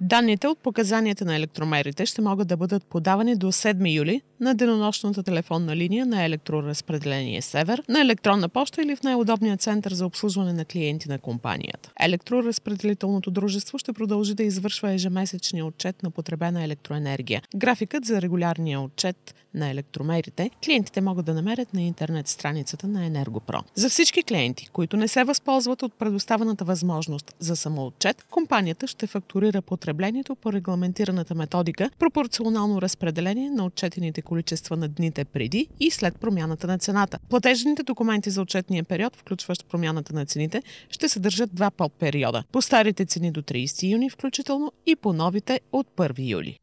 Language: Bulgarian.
Данните от показанията на електромерите ще могат да бъдат подавани до 7 юли на денонощната телефонна линия на електроразпределение Север, на електронна почта или в най-удобния център за обслужване на клиенти на компанията. Електроразпределителното дружество ще продължи да извършва ежемесечния отчет на потребена електроенергия. Графикът за регулярния отчет на електромерите клиентите могат да намерят на интернет страницата на Енергопро. За всички клиенти, които не се възползват от предоставената възможност за самоотчет, компанията ще фактурира потреблението по регламентираната методика пропорционално разпределение на отчетените количества на дните преди и след промяната на цената. Платежните документи за отчетния период, включващ промяната на цените, ще съдържат два подпериода. По старите цени до 30 юни включително и по новите от 1 юли.